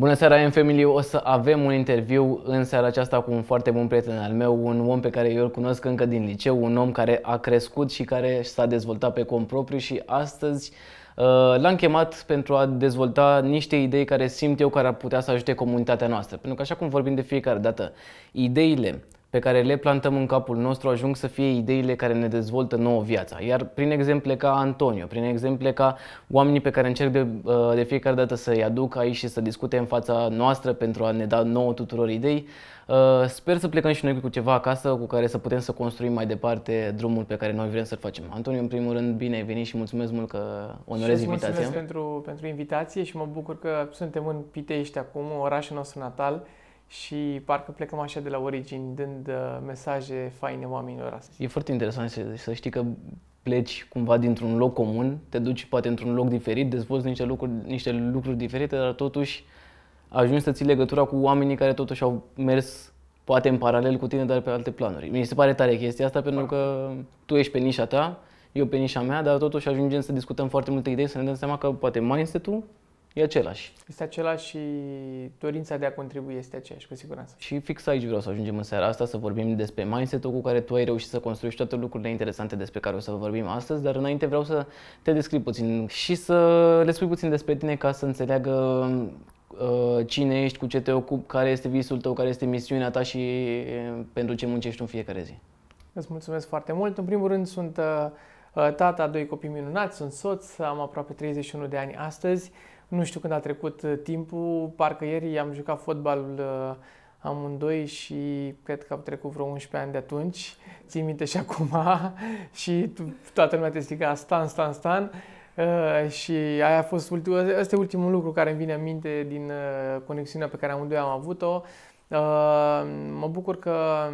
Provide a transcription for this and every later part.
Bună seara, în Family! O să avem un interviu în seara aceasta cu un foarte bun prieten al meu, un om pe care eu îl cunosc încă din liceu, un om care a crescut și care s-a dezvoltat pe cont propriu și astăzi uh, l-am chemat pentru a dezvolta niște idei care simt eu care ar putea să ajute comunitatea noastră. Pentru că așa cum vorbim de fiecare dată, ideile pe care le plantăm în capul nostru ajung să fie ideile care ne dezvoltă nouă viața. Iar prin exemple ca Antonio, prin exemple ca oamenii pe care încerc de, uh, de fiecare dată să-i aduc aici și să discute în fața noastră pentru a ne da nouă tuturor idei, uh, sper să plecăm și noi cu ceva acasă cu care să putem să construim mai departe drumul pe care noi vrem să-l facem. Antonio, în primul rând, bine ai venit și mulțumesc mult că onorezi invitația. Mulțumesc pentru, pentru invitație și mă bucur că suntem în Pitești acum, orașul nostru natal și parcă plecăm așa de la origini, dând uh, mesaje faine oamenilor astăzi. E foarte interesant să, să știi că pleci cumva dintr-un loc comun, te duci poate într-un loc diferit, dezvolți niște lucruri, niște lucruri diferite, dar totuși ajungi să ții legătura cu oamenii care totuși au mers poate în paralel cu tine, dar pe alte planuri. Mi se pare tare chestia asta pentru că tu ești pe nișa ta, eu pe nișa mea, dar totuși ajungem să discutăm foarte multe idei, să ne dăm seama că poate mindset-ul e același. Este același și dorința de a contribui este aceeași, cu siguranță. Și fix aici vreau să ajungem în seara asta, să vorbim despre mindset-ul cu care tu ai reușit să construiești toate lucrurile interesante despre care o să vorbim astăzi, dar înainte vreau să te descrii puțin și să le spui puțin despre tine ca să înțeleagă uh, cine ești, cu ce te ocupi, care este visul tău, care este misiunea ta și uh, pentru ce muncești în fiecare zi. Îți mulțumesc foarte mult. În primul rând sunt uh, uh tata, doi copii minunați, sunt soț, am aproape 31 de ani astăzi. Nu știu când a trecut uh, timpul, parcă ieri am jucat fotbalul uh, amândoi și cred că au trecut vreo 11 ani de atunci. Țin minte și acum și toată lumea te striga stan, stan, stan. Uh, și aia a fost ultimul, ăsta e ultimul lucru care îmi vine în minte din uh, conexiunea pe care amândoi am avut-o. Uh, mă bucur că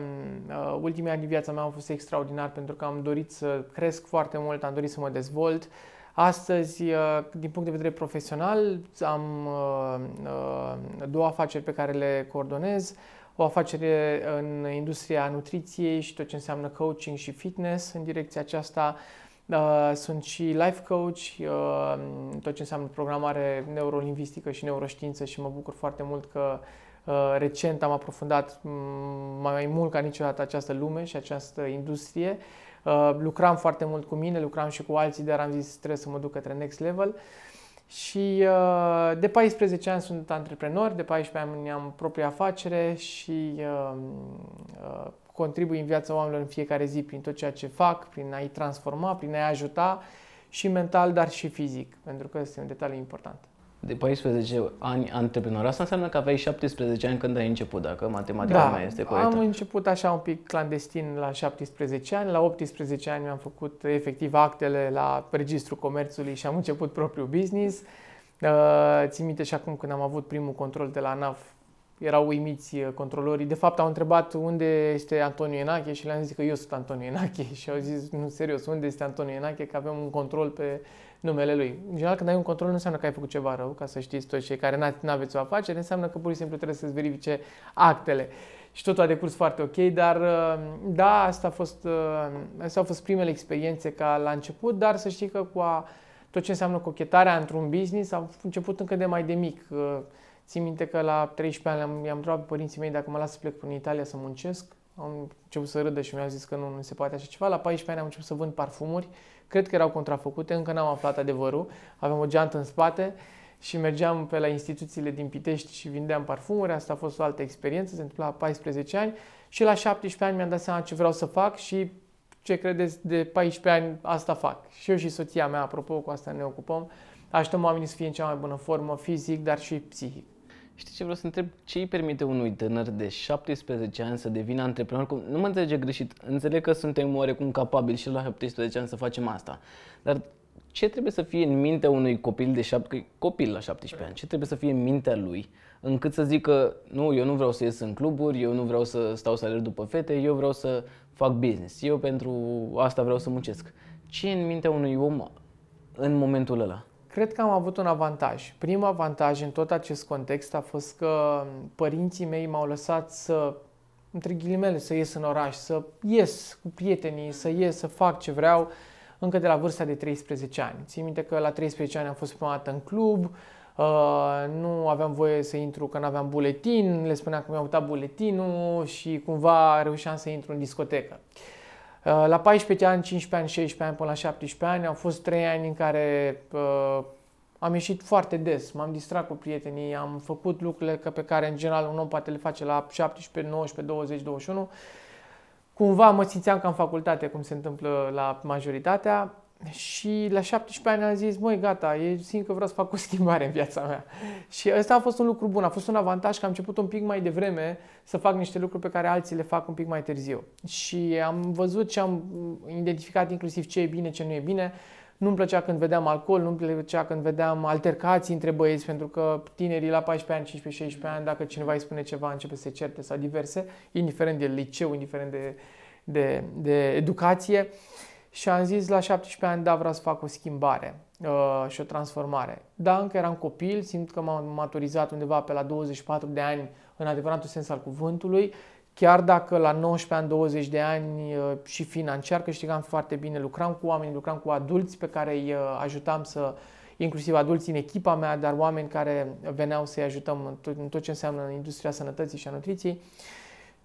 uh, ultimii ani din viața mea au fost extraordinar pentru că am dorit să cresc foarte mult, am dorit să mă dezvolt. Uh, Astăzi, uh, din punct de vedere profesional, am uh, uh, două afaceri pe care le coordonez. O afacere în industria nutriției și tot ce înseamnă coaching și fitness. În direcția aceasta sunt și life coach, tot ce înseamnă programare neurolingvistică și neuroștiință și mă bucur foarte mult că recent am aprofundat mm, mai mult ca niciodată această lume și această industrie Uh, lucram foarte mult cu mine, lucram și cu alții, dar am zis trebuie să mă duc către next level. Și uh, de 14 ani sunt antreprenor, de 14 ani am propria afacere și uh, uh, contribui în viața oamenilor în fiecare zi prin tot ceea ce fac, prin a-i transforma, prin a-i ajuta și mental, dar și fizic, pentru că este un detaliu important de 14 ani antreprenor. Asta înseamnă că aveai 17 ani când ai început, dacă matematica da, mea este corectă. am început așa un pic clandestin la 17 ani. La 18 ani mi-am făcut efectiv actele la Registrul Comerțului și am început propriul business. Uh, țin minte și acum când am avut primul control de la ANAF, erau uimiți uh, controlorii. De fapt, au întrebat unde este Antonio Enache și le-am zis că eu sunt Antonio Enache și au zis, nu, serios, unde este Antonio Enache, că avem un control pe numele lui. În general, când ai un control, nu înseamnă că ai făcut ceva rău, ca să știți toți cei care nu aveți o afacere, înseamnă că pur și simplu trebuie să-ți verifice actele. Și totul a decurs foarte ok, dar uh, da, asta a fost, uh, asta au fost primele experiențe ca la început, dar să știi că cu a, tot ce înseamnă cochetarea într-un business a început încă de mai de mic. Uh, țin minte că la 13 ani i-am întrebat pe părinții mei dacă mă las să plec până în Italia să muncesc. Am început să râdă și mi-au zis că nu, nu se poate așa ceva. La 14 ani am început să vând parfumuri Cred că erau contrafăcute, încă n-am aflat adevărul. Aveam o geantă în spate și mergeam pe la instituțiile din Pitești și vindeam parfumuri. Asta a fost o altă experiență, se întâmpla la 14 ani. Și la 17 ani mi-am dat seama ce vreau să fac și ce credeți, de 14 ani asta fac. Și eu și soția mea, apropo, cu asta ne ocupăm, așteptăm oamenii să fie în cea mai bună formă fizic, dar și psihic. Știi ce vreau să întreb? Ce îi permite unui tânăr de 17 ani să devină antreprenor? Nu mă înțelege greșit. Înțeleg că suntem oarecum capabili și la 17 ani să facem asta. Dar ce trebuie să fie în mintea unui copil de 7, copil la 17 ani, ce trebuie să fie în mintea lui încât să zică, nu, eu nu vreau să ies în cluburi, eu nu vreau să stau să alerg după fete, eu vreau să fac business, eu pentru asta vreau să muncesc. Ce e în mintea unui om în momentul ăla? Cred că am avut un avantaj. Primul avantaj în tot acest context a fost că părinții mei m-au lăsat să, între ghilimele, să ies în oraș, să ies cu prietenii, să ies, să fac ce vreau, încă de la vârsta de 13 ani. Țin minte că la 13 ani am fost prima dată în club, Uh, nu aveam voie să intru că nu aveam buletin, le spuneam că mi-au uitat buletinul și cumva reușeam să intru în discotecă. Uh, la 14 ani, 15 ani, 16 ani până la 17 ani au fost 3 ani în care uh, am ieșit foarte des, m-am distrat cu prietenii, am făcut lucrurile pe care în general un om poate le face la 17, 19, 20, 21. Cumva mă simțeam ca în facultate, cum se întâmplă la majoritatea și la 17 ani am zis, măi, gata, e simt că vreau să fac o schimbare în viața mea. Și ăsta a fost un lucru bun, a fost un avantaj că am început un pic mai devreme să fac niște lucruri pe care alții le fac un pic mai târziu. Și am văzut și am identificat inclusiv ce e bine, ce nu e bine. Nu-mi plăcea când vedeam alcool, nu-mi plăcea când vedeam altercații între băieți, pentru că tinerii la 14 ani, 15, 16 ani, dacă cineva îi spune ceva, începe să se certe sau diverse, indiferent de liceu, indiferent de, de, de educație. Și am zis la 17 ani, da, vreau să fac o schimbare uh, și o transformare. Da, încă eram copil, simt că m-am maturizat undeva pe la 24 de ani în adevăratul sens al cuvântului, chiar dacă la 19 ani, 20 de ani uh, și financiar câștigam foarte bine, lucram cu oameni, lucram cu adulți pe care îi uh, ajutam să, inclusiv adulți în echipa mea, dar oameni care veneau să-i ajutăm în tot, în tot ce înseamnă industria sănătății și a nutriției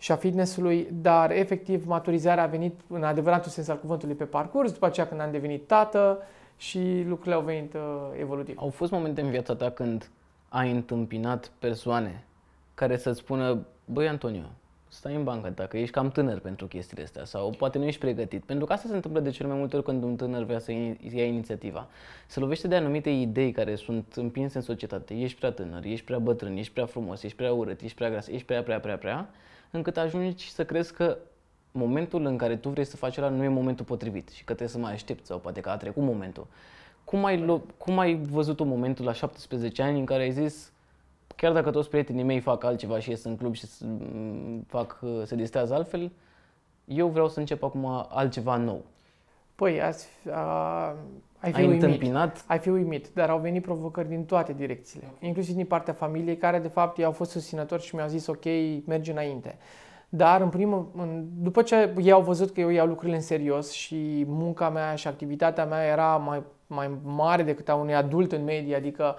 și a fitnessului, dar efectiv maturizarea a venit în adevăratul sens al cuvântului pe parcurs, după aceea când am devenit tată și lucrurile au venit uh, evolutiv. Au fost momente în viața ta când ai întâmpinat persoane care să-ți spună, băi Antonio, stai în bancă dacă ești cam tânăr pentru chestiile astea sau poate nu ești pregătit. Pentru că asta se întâmplă de cel mai multe ori când un tânăr vrea să ia inițiativa. Se lovește de anumite idei care sunt împinse în societate. Ești prea tânăr, ești prea bătrân, ești prea frumos, ești prea urât, ești prea gras, ești prea, prea, prea, prea, încât ajungi să crezi că momentul în care tu vrei să faci ăla nu e momentul potrivit și că trebuie să mai aștepți sau poate că a trecut momentul. Cum ai, cum ai văzut un momentul la 17 ani în care ai zis chiar dacă toți prietenii mei fac altceva și ies în club și fac, se distrează altfel, eu vreau să încep acum altceva nou. Păi, azi, a, ai fi ai uimit. întâmpinat? Ai fi uimit, dar au venit provocări din toate direcțiile, inclusiv din partea familiei, care de fapt ei au fost susținători și mi-au zis ok, mergi înainte. Dar în primul, în, după ce ei au văzut că eu iau lucrurile în serios și munca mea și activitatea mea era mai, mai mare decât a unui adult în medie, adică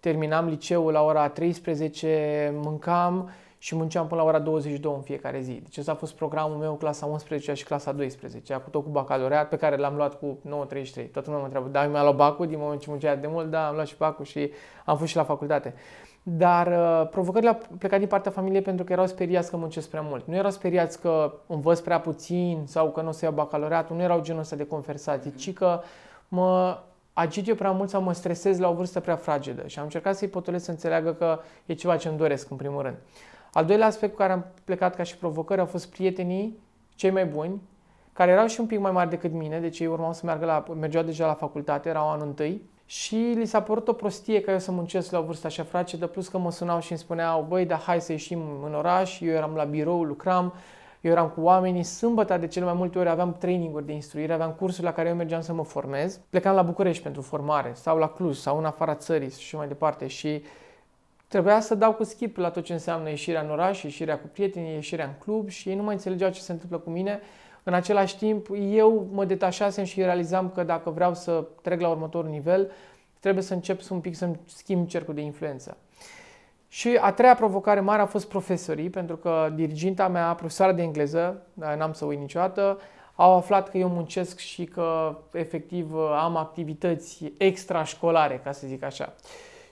terminam liceul la ora 13, mâncam și munceam până la ora 22 în fiecare zi. Deci ăsta a fost programul meu, clasa 11 și clasa 12, cu tot cu bacalaureat, pe care l-am luat cu 9.33. Toată lumea mă întreabă, da, mi-a luat bacul din moment ce muncea de mult, da, am luat și bacul și am fost și la facultate. Dar uh, provocările au plecat din partea familiei pentru că erau speriați că muncesc prea mult. Nu erau speriați că învăț prea puțin sau că nu o să iau bacalaureatul, nu erau genul ăsta de conversații, ci că mă agit eu prea mult sau mă stresez la o vârstă prea fragedă. Și am încercat să-i potolesc să înțeleagă că e ceva ce îmi doresc, în primul rând. Al doilea aspect cu care am plecat ca și provocări au fost prietenii cei mai buni, care erau și un pic mai mari decât mine, deci ei urmau să meargă la, mergeau deja la facultate, erau anul întâi, și li s-a părut o prostie ca eu să muncesc la o vârstă așa fragedă, plus că mă sunau și îmi spuneau, băi, dar hai să ieșim în oraș, eu eram la birou, lucram, eu eram cu oamenii, sâmbătă de cele mai multe ori aveam traininguri de instruire, aveam cursuri la care eu mergeam să mă formez. Plecam la București pentru formare, sau la Cluj, sau în afara țării și mai departe. Și trebuia să dau cu skip la tot ce înseamnă ieșirea în oraș, ieșirea cu prietenii, ieșirea în club și ei nu mai înțelegeau ce se întâmplă cu mine. În același timp, eu mă detașasem și realizam că dacă vreau să trec la următorul nivel, trebuie să încep să un pic să-mi schimb cercul de influență. Și a treia provocare mare a fost profesorii, pentru că diriginta mea, profesoara de engleză, n-am să uit niciodată, au aflat că eu muncesc și că efectiv am activități extrașcolare, ca să zic așa.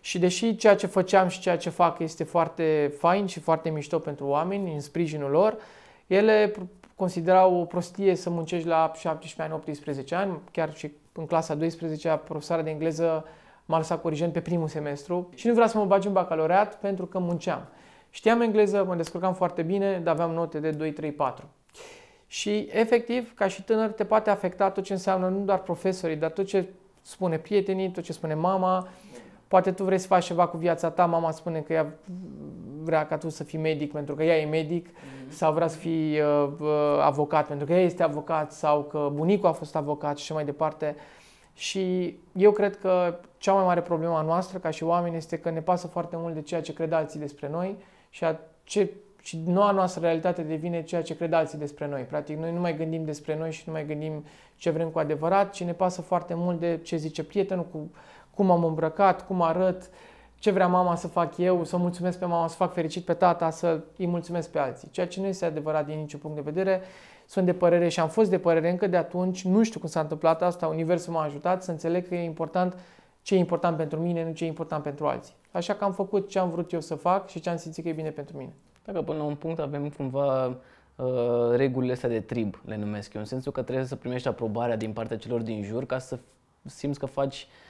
Și deși ceea ce făceam și ceea ce fac este foarte fain și foarte mișto pentru oameni, în sprijinul lor, ele considerau o prostie să muncești la 17 ani, 18 ani, chiar și în clasa 12 profesoara de engleză m-a lăsat corigent pe primul semestru și nu vreau să mă bagi în bacalaureat pentru că munceam. Știam engleză, mă descurcam foarte bine, dar aveam note de 2, 3, 4. Și efectiv, ca și tânăr, te poate afecta tot ce înseamnă nu doar profesorii, dar tot ce spune prietenii, tot ce spune mama. Poate tu vrei să faci ceva cu viața ta, mama spune că ea vrea ca tu să fii medic pentru că ea e medic mm-hmm. sau vrea să fii uh, uh, avocat pentru că ea este avocat sau că bunicul a fost avocat și mai departe. Și eu cred că cea mai mare problemă a noastră ca și oameni este că ne pasă foarte mult de ceea ce cred alții despre noi și, a ce, și noua noastră realitate devine ceea ce cred alții despre noi. Practic, noi nu mai gândim despre noi și nu mai gândim ce vrem cu adevărat, ci ne pasă foarte mult de ce zice prietenul, cu, cum am îmbrăcat, cum arăt, ce vrea mama să fac eu, să mulțumesc pe mama, să fac fericit pe tata, să îi mulțumesc pe alții. Ceea ce nu este adevărat din niciun punct de vedere. Sunt de părere și am fost de părere încă de atunci, nu știu cum s-a întâmplat asta, Universul m-a ajutat să înțeleg că e important ce e important pentru mine, nu ce e important pentru alții. Așa că am făcut ce am vrut eu să fac și ce am simțit că e bine pentru mine. Dacă până la un punct avem cumva uh, regulile astea de trib, le numesc eu, în sensul că trebuie să primești aprobarea din partea celor din jur ca să simți că faci uh,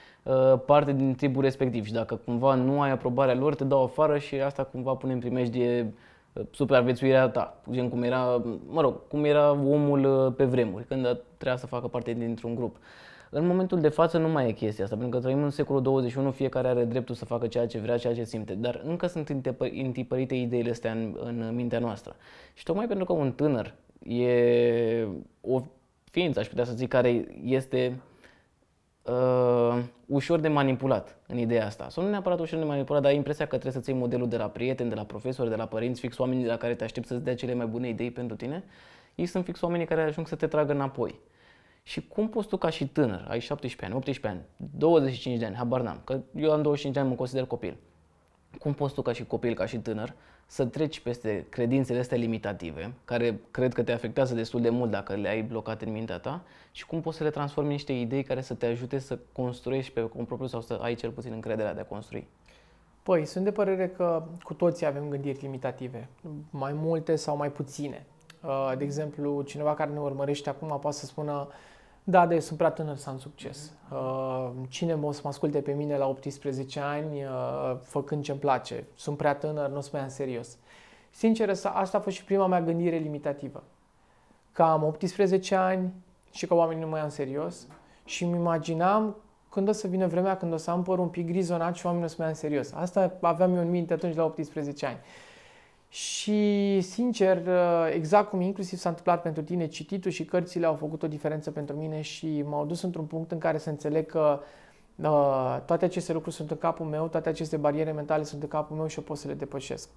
parte din tribul respectiv și dacă cumva nu ai aprobarea lor, te dau afară și asta cumva pune în primejdie uh, supraviețuirea ta, gen cum era, mă rog, cum era omul uh, pe vremuri, când trebuia să facă parte dintr-un grup. În momentul de față nu mai e chestia asta, pentru că trăim în secolul 21, fiecare are dreptul să facă ceea ce vrea, ceea ce simte, dar încă sunt întipărite ideile astea în, în mintea noastră. Și tocmai pentru că un tânăr e o ființă, aș putea să zic, care este uh, ușor de manipulat în ideea asta. Sau nu neapărat ușor de manipulat, dar ai impresia că trebuie să-ți iei modelul de la prieteni, de la profesori, de la părinți, fix oamenii de la care te aștepți să-ți dea cele mai bune idei pentru tine. Ei sunt fix oamenii care ajung să te tragă înapoi. Și cum poți tu ca și tânăr, ai 17 ani, 18 ani, 25 de ani, habar n-am, că eu am 25 de ani, mă consider copil. Cum poți tu ca și copil, ca și tânăr, să treci peste credințele astea limitative, care cred că te afectează destul de mult dacă le ai blocate în mintea ta, și cum poți să le transformi în niște idei care să te ajute să construiești pe un propriu sau să ai cel puțin încrederea de a construi? Păi, sunt de părere că cu toții avem gândiri limitative, mai multe sau mai puține. Uh, de exemplu, cineva care ne urmărește acum poate să spună da, de sunt prea tânăr să am succes. Uh, cine o să mă asculte pe mine la 18 ani uh, făcând ce-mi place? Sunt prea tânăr, nu o să mă ia în serios. Sincer, asta a fost și prima mea gândire limitativă. Că am 18 ani și că oamenii nu mă iau în serios și îmi imaginam când o să vină vremea când o să am părul un pic grizonat și oamenii o să mă ia în serios. Asta aveam eu în minte atunci la 18 ani. Și, sincer, exact cum inclusiv s-a întâmplat pentru tine, cititul și cărțile au făcut o diferență pentru mine și m-au dus într-un punct în care să înțeleg că uh, toate aceste lucruri sunt în capul meu, toate aceste bariere mentale sunt în capul meu și eu pot să le depășesc.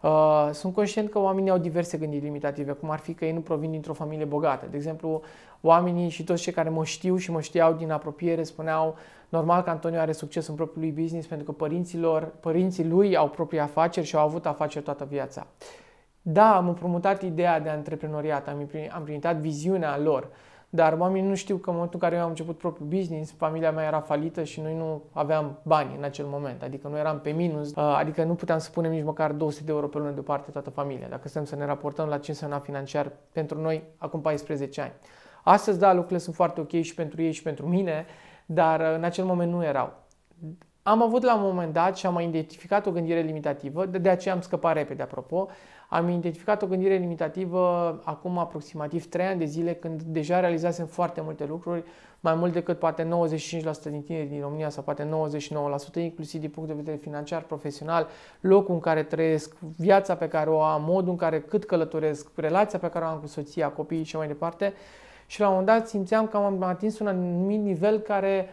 Uh, sunt conștient că oamenii au diverse gândiri limitative, cum ar fi că ei nu provin dintr-o familie bogată. De exemplu, oamenii și toți cei care mă știu și mă știau din apropiere spuneau normal că Antonio are succes în propriul lui business pentru că părinților, părinții lui au proprii afaceri și au avut afaceri toată viața. Da, am împrumutat ideea de antreprenoriat, am, am primitat viziunea lor, dar oamenii nu știu că în momentul în care eu am început propriul business, familia mea era falită și noi nu aveam bani în acel moment. Adică nu eram pe minus, uh, adică nu puteam să punem nici măcar 200 de euro pe lună deoparte toată familia. Dacă stăm să ne raportăm la ce însemna financiar pentru noi acum 14 ani. Astăzi, da, lucrurile sunt foarte ok și pentru ei și pentru mine, dar uh, în acel moment nu erau. Am avut la un moment dat și am identificat o gândire limitativă, de, de aceea am scăpat repede, apropo, am identificat o gândire limitativă acum aproximativ 3 ani de zile, când deja realizasem foarte multe lucruri, mai mult decât poate 95% din tineri din România sau poate 99%, inclusiv din punct de vedere financiar, profesional, locul în care trăiesc, viața pe care o am, modul în care cât călătoresc, relația pe care o am cu soția, copiii și mai departe. Și la un moment dat simțeam că am atins un anumit nivel care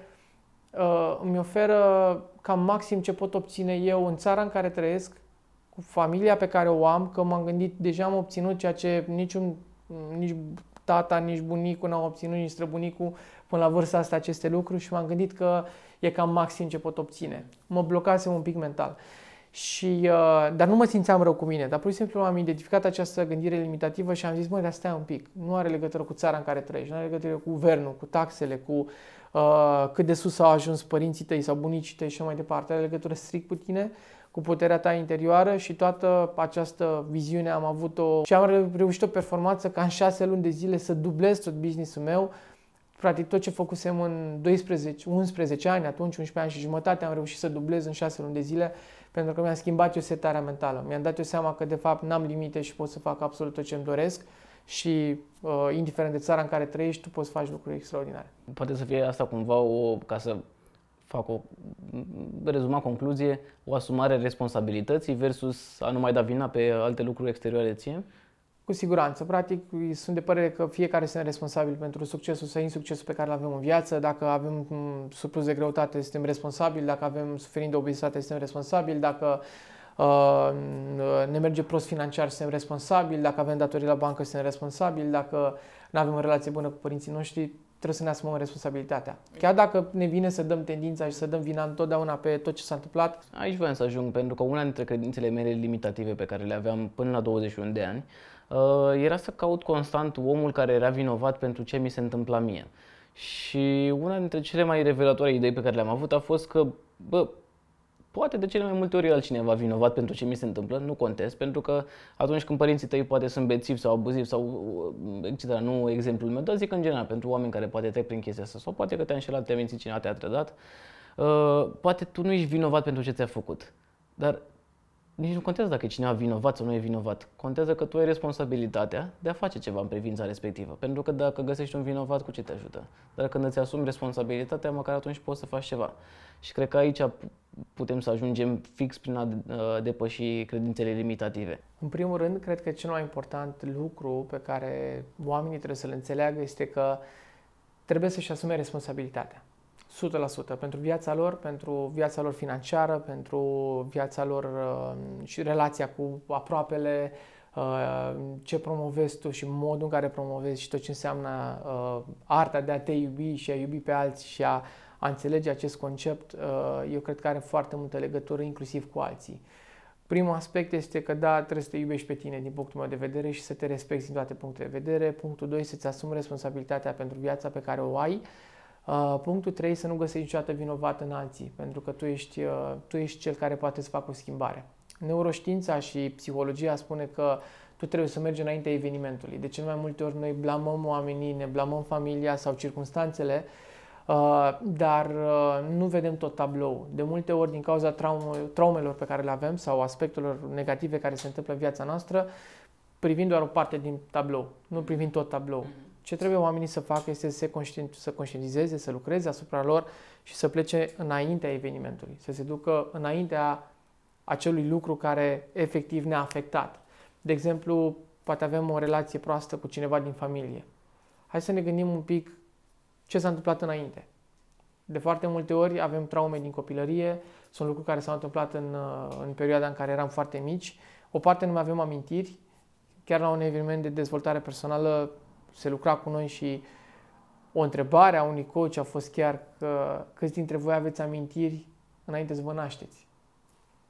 uh, îmi oferă cam maxim ce pot obține eu în țara în care trăiesc, cu familia pe care o am, că m-am gândit, deja am obținut ceea ce niciun, nici tata, nici bunicul n-au obținut, nici străbunicul până la vârsta asta aceste lucruri și m-am gândit că e cam maxim ce pot obține. Mă blocasem un pic mental. Și, uh, dar nu mă simțeam rău cu mine, dar pur și simplu am identificat această gândire limitativă și am zis, măi, dar stai un pic, nu are legătură cu țara în care trăiești, nu are legătură cu guvernul, cu taxele, cu uh, cât de sus au ajuns părinții tăi sau bunicii tăi și mai departe, are legătură strict cu tine, cu puterea ta interioară și toată această viziune am avut-o și am reușit o performanță ca în șase luni de zile să dublez tot businessul meu. Practic tot ce făcusem în 12, 11 ani, atunci 11 ani și jumătate, am reușit să dublez în șase luni de zile pentru că mi-am schimbat eu setarea mentală. Mi-am dat eu seama că de fapt n-am limite și pot să fac absolut tot ce îmi doresc și uh, indiferent de țara în care trăiești, tu poți să faci lucruri extraordinare. Poate să fie asta cumva o, ca să fac o rezuma concluzie, o asumare responsabilității versus a nu mai da vina pe alte lucruri exterioare ție? Cu siguranță. Practic, sunt de părere că fiecare este responsabil pentru succesul sau insuccesul pe care îl avem în viață. Dacă avem surplus de greutate, suntem responsabili. Dacă avem suferind de obezitate, suntem responsabili. Dacă uh, ne merge prost financiar, suntem responsabili. Dacă avem datorii la bancă, suntem responsabili. Dacă nu avem o relație bună cu părinții noștri, trebuie să ne asumăm responsabilitatea. Chiar dacă ne vine să dăm tendința și să dăm vina întotdeauna pe tot ce s-a întâmplat. Aici voiam să ajung, pentru că una dintre credințele mele limitative pe care le aveam până la 21 de ani uh, era să caut constant omul care era vinovat pentru ce mi se întâmpla mie. Și una dintre cele mai revelatoare idei pe care le-am avut a fost că, bă, poate de cele mai multe ori altcineva vinovat pentru ce mi se întâmplă, nu contest, pentru că atunci când părinții tăi poate sunt bețivi sau abuzivi sau etc., nu exemplul meu, dar zic în general pentru oameni care poate trec prin chestia asta sau poate că te-a înșelat, te-a mințit cineva, te-a trădat, uh, poate tu nu ești vinovat pentru ce ți-a făcut, dar nici nu contează dacă e cineva vinovat sau nu e vinovat. Contează că tu ai responsabilitatea de a face ceva în privința respectivă. Pentru că dacă găsești un vinovat, cu ce te ajută? Dar când îți asumi responsabilitatea, măcar atunci poți să faci ceva. Și cred că aici putem să ajungem fix prin a uh, depăși credințele limitative. În primul rând, cred că cel mai important lucru pe care oamenii trebuie să-l înțeleagă este că trebuie să-și asume responsabilitatea. 100% pentru viața lor, pentru viața lor financiară, pentru viața lor uh, și relația cu aproapele, uh, ce promovezi tu și modul în care promovezi și tot ce înseamnă uh, arta de a te iubi și a iubi pe alții și a, a înțelege acest concept, uh, eu cred că are foarte multă legătură inclusiv cu alții. Primul aspect este că da, trebuie să te iubești pe tine din punctul meu de vedere și să te respecti din toate punctele de vedere. Punctul 2, să-ți asumi responsabilitatea pentru viața pe care o ai Uh, punctul 3, să nu găsești niciodată vinovat în alții, pentru că tu ești, uh, tu ești cel care poate să facă o schimbare. Neuroștiința și psihologia spune că tu trebuie să mergi înaintea evenimentului. De cel mai multe ori noi blamăm oamenii, ne blamăm familia sau circunstanțele, uh, dar uh, nu vedem tot tablou. De multe ori, din cauza traum- traumelor pe care le avem sau aspectelor negative care se întâmplă în viața noastră, privind doar o parte din tablou, nu privind tot tablou. Mm-hmm. Ce trebuie oamenii să facă este să se conștient, să conștientizeze, să lucreze asupra lor și să plece înaintea evenimentului, să se ducă înaintea acelui lucru care efectiv ne-a afectat. De exemplu, poate avem o relație proastă cu cineva din familie. Hai să ne gândim un pic ce s-a întâmplat înainte. De foarte multe ori avem traume din copilărie, sunt lucruri care s-au întâmplat în, în perioada în care eram foarte mici. O parte nu mai avem amintiri. Chiar la un eveniment de dezvoltare personală se lucra cu noi și o întrebare a unui coach a fost chiar că câți dintre voi aveți amintiri înainte să vă nașteți.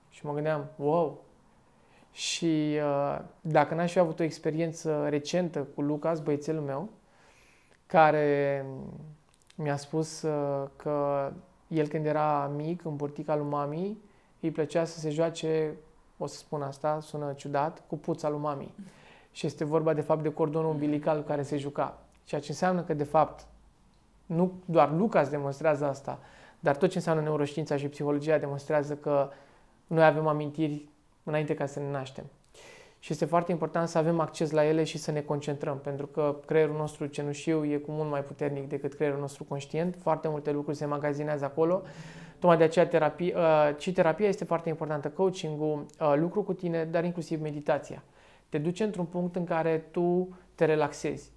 Și mă gândeam, wow! Și uh, dacă n-aș fi avut o experiență recentă cu Lucas, băiețelul meu, care mi-a spus uh, că el când era mic, în burtica lui mami, îi plăcea să se joace, o să spun asta, sună ciudat, cu puța lui mami și este vorba de fapt de cordonul umbilical care se juca. Ceea ce înseamnă că de fapt nu doar Lucas demonstrează asta, dar tot ce înseamnă neuroștiința și psihologia demonstrează că noi avem amintiri înainte ca să ne naștem. Și este foarte important să avem acces la ele și să ne concentrăm, pentru că creierul nostru cenușiu e cu mult mai puternic decât creierul nostru conștient. Foarte multe lucruri se magazinează acolo. Tocmai de aceea terapie, uh, și terapia este foarte importantă, coaching-ul, uh, lucru cu tine, dar inclusiv meditația te duce într-un punct în care tu te relaxezi.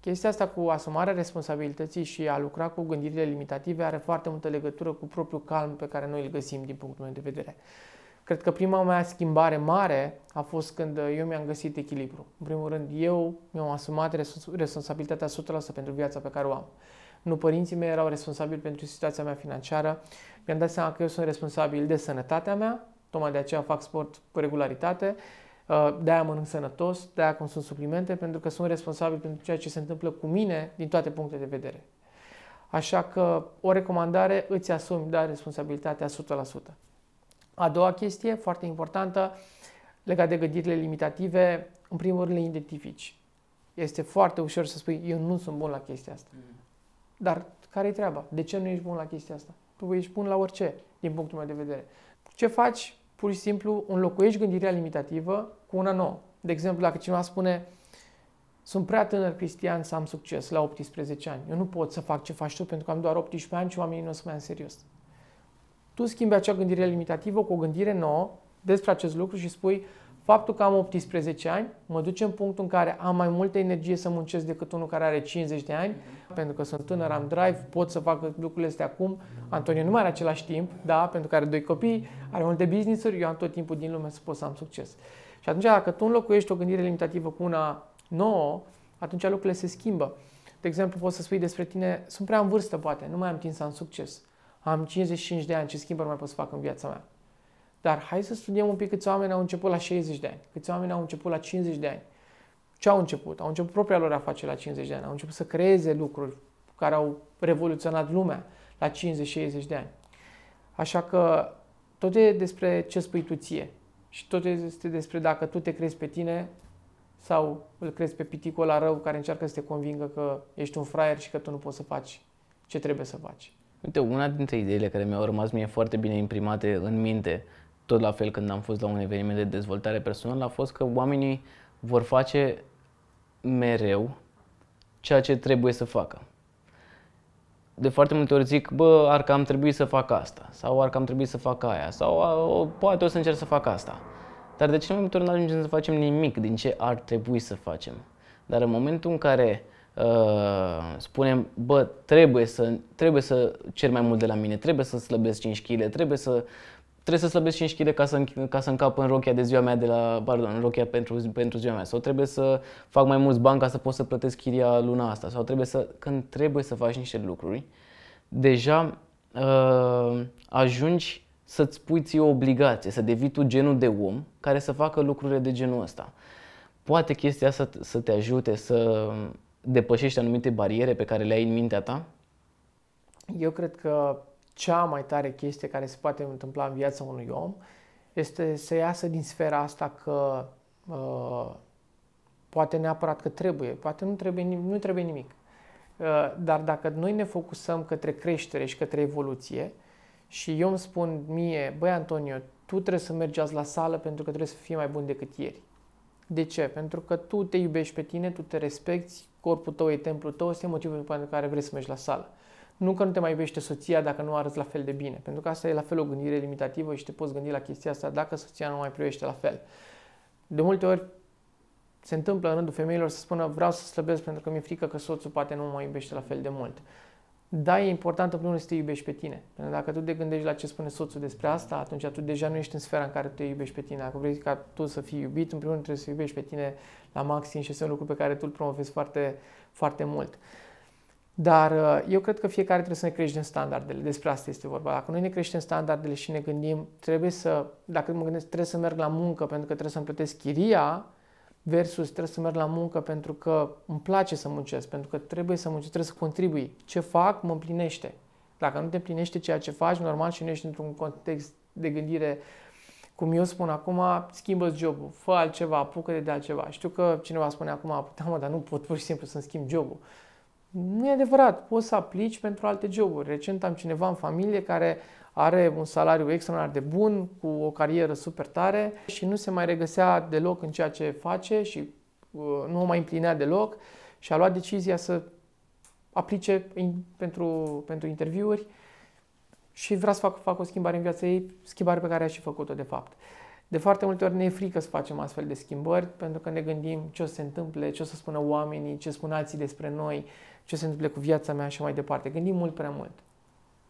Chestia asta cu asumarea responsabilității și a lucra cu gândirile limitative are foarte multă legătură cu propriul calm pe care noi îl găsim din punctul meu de vedere. Cred că prima mea schimbare mare a fost când eu mi-am găsit echilibru. În primul rând, eu mi-am asumat responsabilitatea 100% pentru viața pe care o am. Nu părinții mei erau responsabili pentru situația mea financiară. Mi-am dat seama că eu sunt responsabil de sănătatea mea, tocmai de aceea fac sport cu regularitate Uh, de-aia mănânc sănătos, de-aia consum suplimente, pentru că sunt responsabil pentru ceea ce se întâmplă cu mine din toate punctele de vedere. Așa că o recomandare, îți asumi, da, responsabilitatea 100%. A doua chestie, foarte importantă, legat de gândirile limitative, în primul rând le identifici. Este foarte ușor să spui, eu nu sunt bun la chestia asta. Mm. Dar care e treaba? De ce nu ești bun la chestia asta? Tu ești bun la orice, din punctul meu de vedere. Ce faci? Pur și simplu înlocuiești gândirea limitativă cu una nouă. De exemplu, dacă cineva spune sunt prea tânăr cristian să am succes la 18 ani. Eu nu pot să fac ce faci tu pentru că am doar 18 ani și oamenii nu o să mă ia în serios. Tu schimbi acea gândire limitativă cu o gândire nouă despre acest lucru și spui Faptul că am 18 ani mă duce în punctul în care am mai multă energie să muncesc decât unul care are 50 de ani, pentru că sunt tânăr, am drive, pot să fac lucrurile astea acum. Antonio nu mai are același timp, da, pentru că are doi copii, are multe business-uri, eu am tot timpul din lume să pot să am succes. Și atunci dacă tu înlocuiești o gândire limitativă cu una nouă, atunci lucrurile se schimbă. De exemplu, poți să spui despre tine, sunt prea în vârstă, poate, nu mai am timp să am succes. Am 55 de ani, ce schimbări mai pot să fac în viața mea? Dar hai să studiem un pic câți oameni au început la 60 de ani, câți oameni au început la 50 de ani. Ce au început? Au început propria lor afacere la 50 de ani, au început să creeze lucruri care au revoluționat lumea la 50-60 de ani. Așa că tot e despre ce spui tu ție și tot este despre dacă tu te crezi pe tine sau îl crezi pe piticul la rău care încearcă să te convingă că ești un fraier și că tu nu poți să faci ce trebuie să faci. Uite, una dintre ideile care mi-au rămas mie foarte bine imprimate în minte, tot la fel când am fost la un eveniment de dezvoltare personală, a fost că oamenii vor face mereu ceea ce trebuie să facă. De foarte multe ori zic, bă, ar cam trebui să fac asta, sau ar cam trebui să fac aia, sau o, poate o să încerc să fac asta. Dar de ce mai multe ori nu ajungem să facem nimic din ce ar trebui să facem? Dar în momentul în care uh, spunem, bă, trebuie să, trebuie să cer mai mult de la mine, trebuie să slăbesc 5 kg, trebuie să trebuie să slăbesc 5 kg ca să, ca să încap în rochia de ziua mea de la, pardon, în rochia pentru, pentru ziua mea sau trebuie să fac mai mulți bani ca să pot să plătesc chiria luna asta sau trebuie să, când trebuie să faci niște lucruri, deja uh, ajungi să-ți puți ție o obligație, să devii tu genul de om care să facă lucrurile de genul ăsta. Poate chestia asta să te ajute să depășești anumite bariere pe care le ai în mintea ta? Eu cred că cea mai tare chestie care se poate întâmpla în viața unui om este să iasă din sfera asta că uh, poate neapărat că trebuie, poate nu trebuie, nu trebuie nimic. Uh, dar dacă noi ne focusăm către creștere și către evoluție și eu îmi spun mie, băi Antonio, tu trebuie să mergi azi la sală pentru că trebuie să fii mai bun decât ieri. De ce? Pentru că tu te iubești pe tine, tu te respecti, corpul tău e templul tău, este motivul pentru care vrei să mergi la sală. Nu că nu te mai iubește soția dacă nu arăți la fel de bine, pentru că asta e la fel o gândire limitativă și te poți gândi la chestia asta dacă soția nu mai privește la fel. De multe ori se întâmplă în rândul femeilor să spună vreau să slăbesc pentru că mi-e frică că soțul poate nu mă mai iubește la fel de mult. Da, e important în primul rând să te iubești pe tine. Pentru că dacă tu te gândești la ce spune soțul despre asta, atunci tu deja nu ești în sfera în care tu te iubești pe tine. Dacă vrei ca tu să fii iubit, în primul rând trebuie să iubești pe tine la maxim și este un lucru pe care tu îl promovezi foarte, foarte mult. Dar uh, eu cred că fiecare trebuie să ne creștem standardele. Despre asta este vorba. Dacă noi ne creștem standardele și ne gândim, trebuie să, dacă mă gândesc, trebuie să merg la muncă pentru că trebuie să-mi plătesc chiria, versus trebuie să merg la muncă pentru că îmi place să muncesc, pentru că trebuie să muncesc, trebuie să contribui. Ce fac mă împlinește. Dacă nu te împlinește ceea ce faci, normal și nu ești într-un context de gândire cum eu spun acum, schimbă jobul, fă altceva, apucă de altceva. Știu că cineva spune acum, da mă, dar nu pot pur și simplu să-mi schimb jobul. Nu e adevărat, poți să aplici pentru alte joburi. Recent am cineva în familie care are un salariu extraordinar de bun, cu o carieră super tare și nu se mai regăsea deloc în ceea ce face și uh, nu o mai împlinea deloc și a luat decizia să aplice pentru, pentru interviuri și vrea să facă, facă o schimbare în viața ei, schimbare pe care a și făcut-o de fapt. De foarte multe ori ne e frică să facem astfel de schimbări pentru că ne gândim ce o să se întâmple, ce o să spună oamenii, ce spun alții despre noi, ce se întâmplă cu viața mea și mai departe. Gândim mult prea mult.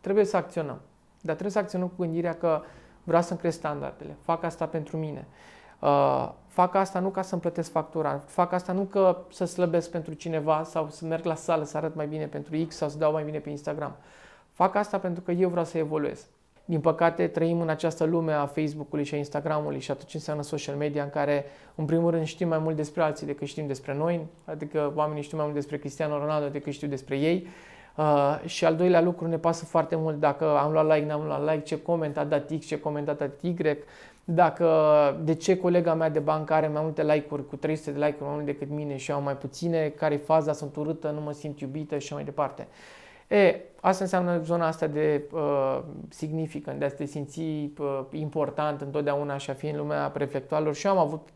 Trebuie să acționăm. Dar trebuie să acționăm cu gândirea că vreau să-mi cresc standardele. Fac asta pentru mine. Uh, fac asta nu ca să-mi plătesc factura. Fac asta nu că să slăbesc pentru cineva sau să merg la sală să arăt mai bine pentru X sau să dau mai bine pe Instagram. Fac asta pentru că eu vreau să evoluez. Din păcate, trăim în această lume a Facebook-ului și a Instagram-ului și atunci înseamnă social media în care, în primul rând, știm mai mult despre alții decât știm despre noi, adică oamenii știu mai mult despre Cristiano Ronaldo decât știu despre ei. Uh, și al doilea lucru, ne pasă foarte mult dacă am luat like, n-am luat like, ce coment a dat X, ce coment a dat Y, dacă de ce colega mea de bancă are mai multe like-uri, cu 300 de like-uri mai mult decât mine și eu mai puține, care faza, sunt urâtă, nu mă simt iubită și mai departe. E, asta înseamnă zona asta de uh, significant, de a te simți uh, important întotdeauna și a fi în lumea reflectoarelor. Și eu am avut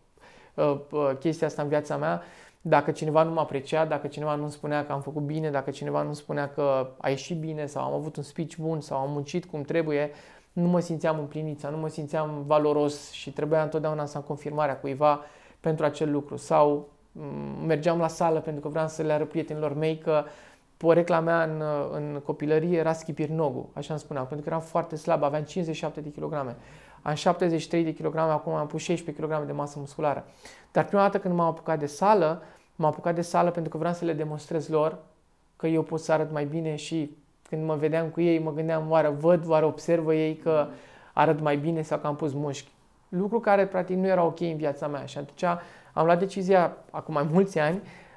uh, uh, chestia asta în viața mea. Dacă cineva nu mă aprecia, dacă cineva nu spunea că am făcut bine, dacă cineva nu spunea că a ieșit bine sau am avut un speech bun sau am muncit cum trebuie, nu mă simțeam împlinit sau nu mă simțeam valoros și trebuia întotdeauna să am confirmarea cuiva pentru acel lucru. Sau mm, mergeam la sală pentru că vreau să le arăt prietenilor mei că uh, Porecla mea în, în copilărie era Schipirnogu, așa îmi spuneam, pentru că eram foarte slab, aveam 57 de kilograme. Am 73 de kilograme, acum am pus 16 kg de masă musculară. Dar prima dată când m-am apucat de sală, m-am apucat de sală pentru că vreau să le demonstrez lor că eu pot să arăt mai bine și când mă vedeam cu ei, mă gândeam, oare văd, oare observă ei că arăt mai bine sau că am pus mușchi. Lucru care practic nu era ok în viața mea și atunci am luat decizia, acum mai mulți ani, uh,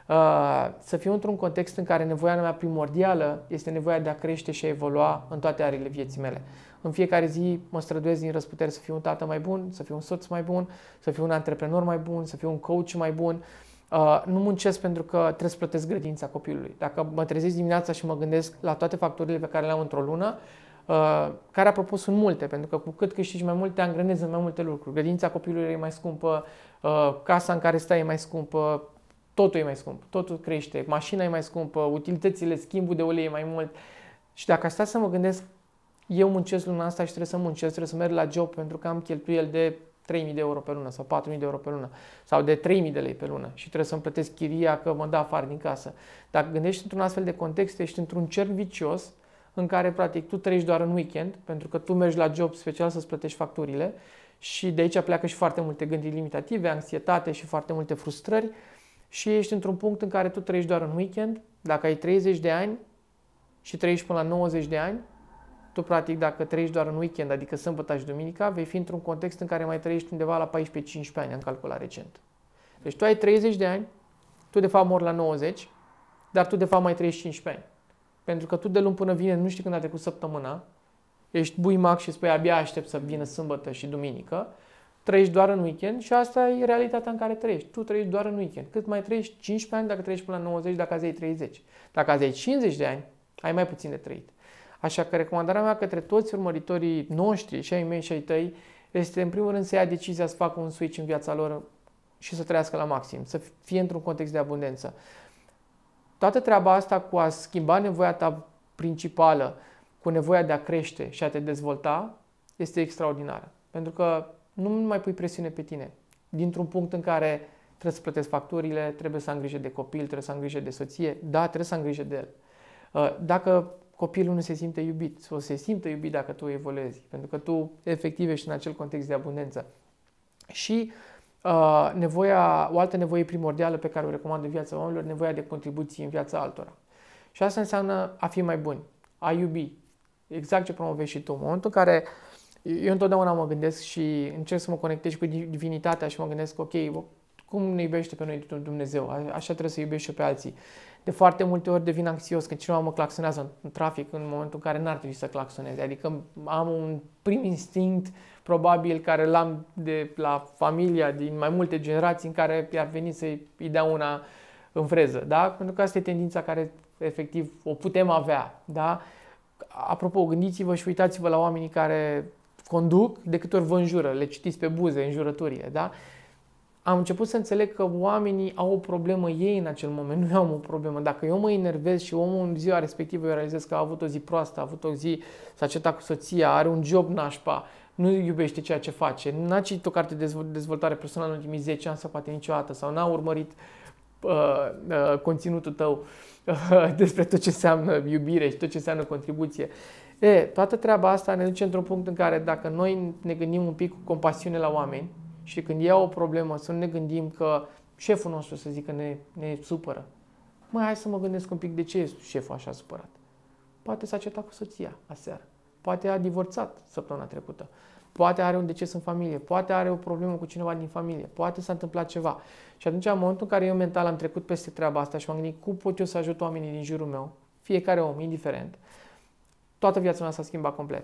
să fiu într-un context în care nevoia mea primordială este nevoia de a crește și a evolua în toate arile vieții mele. În fiecare zi mă străduiesc din răsputere să fiu un tată mai bun, să fiu un soț mai bun, să fiu un antreprenor mai bun, să fiu un coach mai bun. Uh, nu muncesc pentru că trebuie să plătesc grădința copilului. Dacă mă trezesc dimineața și mă gândesc la toate facturile pe care le am într-o lună, Uh, care apropo sunt multe, pentru că cu cât câștigi mai mult, te angrenezi în mai multe lucruri. Grădința copilului e mai scumpă, uh, casa în care stai e mai scumpă, totul e mai scump, totul crește, mașina e mai scumpă, utilitățile, schimbul de ulei e mai mult. Și dacă asta să mă gândesc, eu muncesc luna asta și trebuie să muncesc, trebuie să merg la job pentru că am cheltuieli de 3.000 de euro pe lună sau 4.000 de euro pe lună sau de 3.000 de lei pe lună și trebuie să-mi plătesc chiria că mă dă afară din casă. Dacă gândești într-un astfel de context, ești într-un cerc vicios în care practic tu trăiești doar în weekend, pentru că tu mergi la job special să-ți plătești facturile și de aici pleacă și foarte multe gândiri limitative, anxietate și foarte multe frustrări și ești într-un punct în care tu trăiești doar în weekend, dacă ai 30 de ani și trăiești până la 90 de ani, tu practic dacă trăiești doar în weekend, adică sâmbătă și duminica, vei fi într-un context în care mai trăiești undeva la 14-15 ani, am calculat recent. Deci tu ai 30 de ani, tu de fapt mori la 90, dar tu de fapt mai trăiești 15 ani. Pentru că tu de luni până vine nu știi când a trecut săptămâna, ești buimac și spui abia aștept să vină sâmbătă și duminică, trăiești doar în weekend și asta e realitatea în care trăiești. Tu trăiești doar în weekend. Cât mai trăiești? 15 ani dacă trăiești până la 90, dacă azi ai 30. Dacă azi ai 50 de ani, ai mai puțin de trăit. Așa că recomandarea mea către toți urmăritorii noștri, și ai mei și ai tăi, este în primul rând să ia decizia să facă un switch în viața lor și să trăiască la maxim, să fie într-un context de abundență. Toată treaba asta cu a schimba nevoia ta principală cu nevoia de a crește și a te dezvolta este extraordinară. Pentru că nu mai pui presiune pe tine. Dintr-un punct în care trebuie să plătesc facturile, trebuie să am grijă de copil, trebuie să am grijă de soție, da, trebuie să am grijă de el. Uh, dacă copilul nu se simte iubit, o se simte iubit dacă tu evoluezi, pentru că tu efectiv ești în acel context de abundență. Și uh, nevoia, o altă nevoie primordială pe care o recomand în viața oamenilor, nevoia de contribuție în viața altora. Și asta înseamnă a fi mai buni, a iubi. Exact ce promovezi și tu. În momentul în care eu întotdeauna mă gândesc și încerc să mă conectez cu divinitatea și mă gândesc, ok, cum ne iubește pe noi Dumnezeu? Așa trebuie să iubești și pe alții. De foarte multe ori devin anxios când cineva mă claxonează în trafic în momentul în care n-ar trebui să claxoneze. Adică am un prim instinct probabil care l-am de la familia din mai multe generații în care i-ar veni să-i dea una în freză. Da? Pentru că asta e tendința care efectiv o putem avea. Da? Apropo, gândiți-vă și uitați-vă la oamenii care conduc de câte ori vă înjură, le citiți pe buze, înjurăturile. Da? am început să înțeleg că oamenii au o problemă ei în acel moment, nu eu am o problemă. Dacă eu mă enervez și omul în ziua respectivă eu realizez că a avut o zi proastă, a avut o zi, s-a cetat cu soția, are un job nașpa, nu iubește ceea ce face, n-a citit o carte de dezvoltare personală în ultimii 10 ani sau poate niciodată, sau n-a urmărit uh, uh, conținutul tău uh, despre tot ce înseamnă iubire și tot ce înseamnă contribuție. E, toată treaba asta ne duce într-un punct în care dacă noi ne gândim un pic cu compasiune la oameni, și când ia o problemă să nu ne gândim că șeful nostru să zică ne, ne supără. Mai hai să mă gândesc un pic de ce e șeful așa supărat. Poate s-a certat cu soția aseară. Poate a divorțat săptămâna trecută. Poate are un deces în familie. Poate are o problemă cu cineva din familie. Poate s-a întâmplat ceva. Și atunci, în momentul în care eu mental am trecut peste treaba asta și m-am gândit cum pot eu să ajut oamenii din jurul meu, fiecare om, indiferent, toată viața mea s-a schimbat complet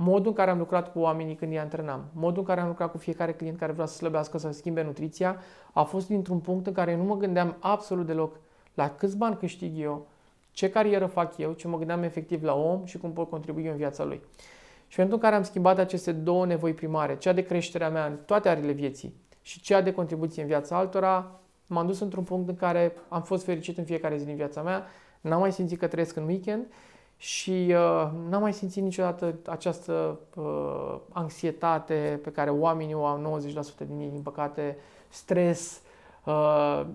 modul în care am lucrat cu oamenii când îi antrenam, modul în care am lucrat cu fiecare client care vrea să slăbească, să schimbe nutriția, a fost dintr-un punct în care nu mă gândeam absolut deloc la câți bani câștig eu, ce carieră fac eu, ce mă gândeam efectiv la om și cum pot contribui eu în viața lui. Și pentru în care am schimbat aceste două nevoi primare, cea de creșterea mea în toate arile vieții și cea de contribuție în viața altora, m-am dus într-un punct în care am fost fericit în fiecare zi din viața mea, n-am mai simțit că trăiesc în weekend și uh, n-am mai simțit niciodată această uh, anxietate pe care oamenii o au 90% din ei, din păcate, stres. Uh,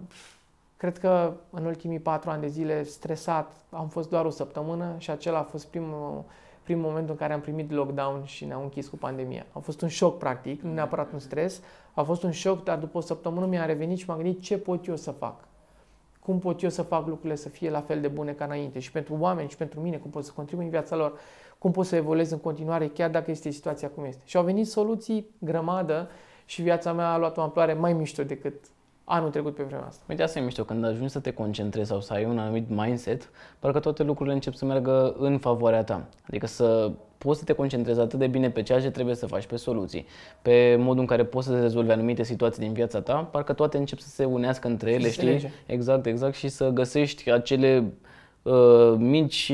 cred că în ultimii patru ani de zile stresat am fost doar o săptămână și acela a fost primul, primul moment în care am primit lockdown și ne-au închis cu pandemia. A fost un șoc, practic, nu neapărat un stres, a fost un șoc, dar după o săptămână mi-a revenit și m-am gândit ce pot eu să fac cum pot eu să fac lucrurile să fie la fel de bune ca înainte și pentru oameni și pentru mine, cum pot să contribui în viața lor, cum pot să evoluez în continuare chiar dacă este situația cum este. Și au venit soluții grămadă și viața mea a luat o amploare mai mișto decât anul trecut pe vremea asta. Uite, asta e mișto, când ajungi să te concentrezi sau să ai un anumit mindset, parcă toate lucrurile încep să meargă în favoarea ta. Adică să poți să te concentrezi atât de bine pe ceea ce trebuie să faci, pe soluții, pe modul în care poți să rezolvi anumite situații din viața ta, parcă toate încep să se unească între ele, știi? Lege. Exact, exact, și să găsești acele uh, mici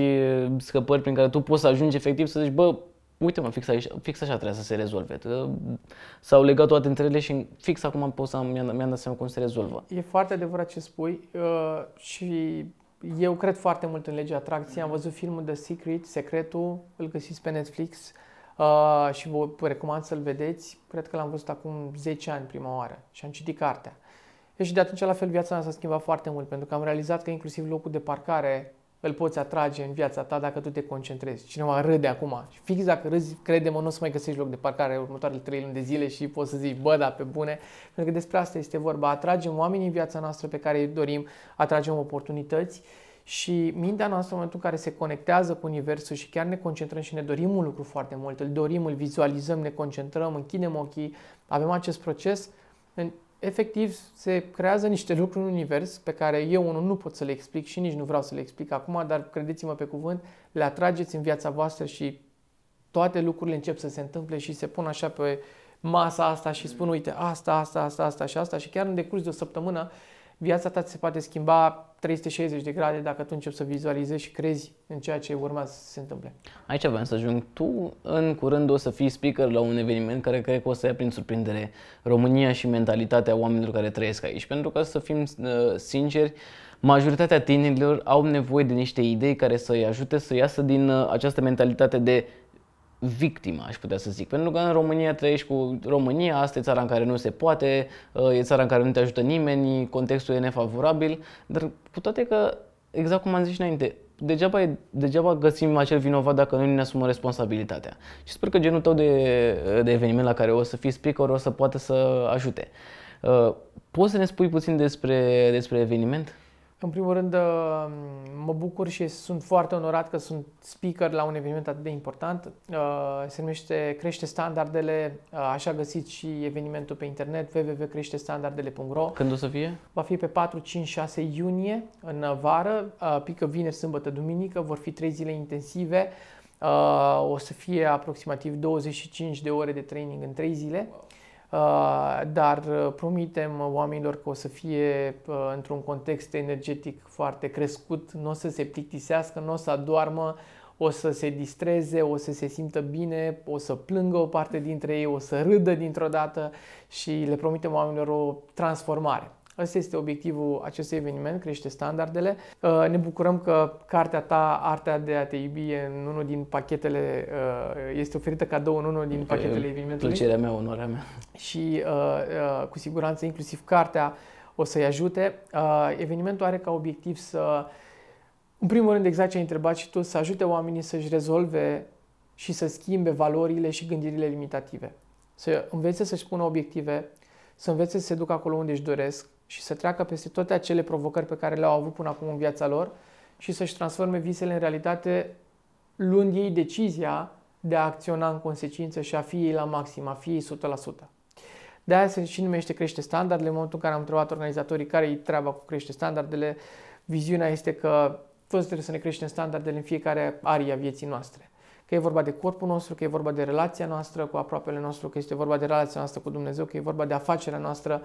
scăpări prin care tu poți să ajungi efectiv să zici, bă, uite mă, fix, aici, fix așa trebuie să se rezolve. S-au legat toate între ele și fix acum pot să mi-am, mi-am dat seama cum se rezolvă. E foarte adevărat ce spui uh, și eu cred foarte mult în legea atracției. Am văzut filmul The Secret, Secretul, îl găsiți pe Netflix uh, și vă recomand să-l vedeți. Cred că l-am văzut acum 10 ani prima oară și am citit cartea. Și de atunci la fel viața mea s-a schimbat foarte mult pentru că am realizat că inclusiv locul de parcare îl poți atrage în viața ta dacă tu te concentrezi. Cineva râde acum. Și fix dacă râzi, crede-mă, nu o să mai găsești loc de parcare următoarele trei luni de zile și poți să zici, bă, da, pe bune. Pentru că despre asta este vorba. Atragem oamenii în viața noastră pe care îi dorim, atragem oportunități și mintea noastră, în momentul în care se conectează cu Universul și chiar ne concentrăm și ne dorim un lucru foarte mult, îl dorim, îl vizualizăm, ne concentrăm, închidem ochii, avem acest proces, efectiv se creează niște lucruri în univers pe care eu unul nu pot să le explic și nici nu vreau să le explic acum, dar credeți-mă pe cuvânt, le atrageți în viața voastră și toate lucrurile încep să se întâmple și se pun așa pe masa asta și spun, uite, asta, asta, asta, asta și asta. Și chiar în decurs de o săptămână viața ta se poate schimba 360 de grade dacă tu începi să vizualizezi și crezi în ceea ce urmează să se întâmple. Aici vreau să ajung. Tu în curând o să fii speaker la un eveniment care cred că o să ia prin surprindere România și mentalitatea oamenilor care trăiesc aici. Pentru că să fim uh, sinceri, majoritatea tinerilor au nevoie de niște idei care să-i ajute să iasă din uh, această mentalitate de victimă, aș putea să zic. Pentru că în România trăiești cu România, asta e țara în care nu se poate, uh, e țara în care nu te ajută nimeni, contextul e nefavorabil, dar cu toate că, exact cum am zis și înainte, degeaba, e, degeaba găsim acel vinovat dacă nu ne asumă responsabilitatea. Și sper că genul tău de, de eveniment la care o să fii speaker o să poată să ajute. Uh, poți să ne spui puțin despre, despre eveniment? În primul rând, uh, mă bucur și sunt foarte onorat că sunt speaker la un eveniment atât de important. Uh, se numește Crește Standardele, uh, așa găsiți și evenimentul pe internet www.creștestandardele.ro Când o să fie? Va fi pe 4, 5, 6 iunie, în vară, pică vineri, sâmbătă, duminică, vor fi 3 zile intensive. O să fie aproximativ 25 de ore de training în 3 zile. Wow. Uh, dar uh, promitem oamenilor că o să fie uh, într-un context energetic foarte crescut, nu o să se plictisească, nu o să adoarmă, o să se distreze, o să se simtă bine, o să plângă o parte dintre ei, o să râdă dintr-o dată și le promitem oamenilor o transformare. Ăsta este obiectivul acestui eveniment, crește standardele. Uh, ne bucurăm că cartea ta, Artea de a te iubi, în unul din pachetele, uh, este oferită cadou în unul din pachetele evenimentului. Plăcerea mea, onoarea mea. Și uh, cu siguranță inclusiv cartea o să-i ajute. Evenimentul are ca obiectiv să, în primul rând, exact ce ai întrebat și tu, să ajute oamenii să-și rezolve și să schimbe valorile și gândirile limitative. Să învețe să-și pună obiective, să învețe să se ducă acolo unde își doresc, și să treacă peste toate acele provocări pe care le-au avut până acum în viața lor și să-și transforme visele în realitate luând ei decizia de a acționa în consecință și a fi ei la maxim, a fi ei 100%. De aia se și numește crește standardele. În momentul în care am întrebat organizatorii care e treaba cu crește standardele, viziunea este că toți trebuie să ne creștem standardele în fiecare aria vieții noastre. Că e vorba de corpul nostru, că e vorba de relația noastră cu aproapele nostru, că este vorba de relația noastră cu Dumnezeu, că e vorba de afacerea noastră,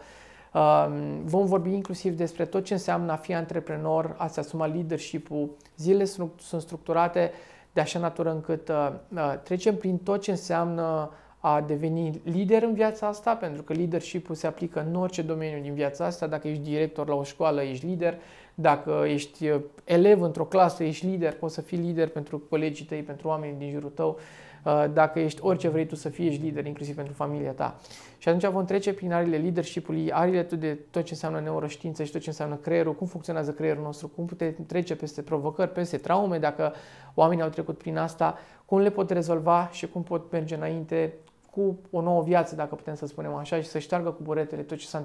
Vom vorbi inclusiv despre tot ce înseamnă a fi antreprenor, a se asuma leadership-ul. Zilele sunt structurate de așa natură încât uh, uh, trecem prin tot ce înseamnă a deveni lider în viața asta, pentru că leadership-ul se aplică în orice domeniu din viața asta. Dacă ești director la o școală, ești lider. Dacă ești uh, elev într-o clasă, ești lider. Poți să fii lider pentru colegii tăi, pentru oamenii din jurul tău. Uh, dacă ești orice vrei tu să fii, ești lider, inclusiv pentru familia ta. Și atunci vom trece prin arile leadership-ului, arile de tot ce înseamnă neuroștiință și tot ce înseamnă creierul, cum funcționează creierul nostru, cum putem trece peste provocări, peste traume, dacă oamenii au trecut prin asta, cum le pot rezolva și cum pot merge înainte cu o nouă viață, dacă putem să spunem așa, și să șteargă cu buretele tot ce s-a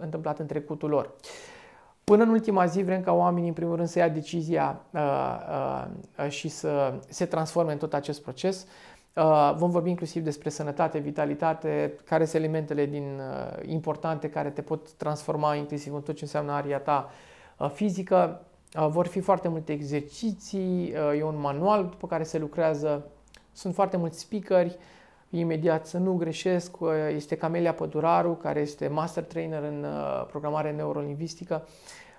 întâmplat în trecutul lor. Până în ultima zi vrem ca oamenii, în primul rând, să ia decizia uh, uh, și să se transforme în tot acest proces. Uh, vom vorbi inclusiv despre sănătate, vitalitate, care sunt elementele din, uh, importante care te pot transforma inclusiv în tot ce înseamnă aria ta uh, fizică. Uh, vor fi foarte multe exerciții, uh, e un manual după care se lucrează, sunt foarte mulți speakeri, imediat să nu greșesc, uh, este Camelia Păduraru, care este master trainer în uh, programare neurolingvistică.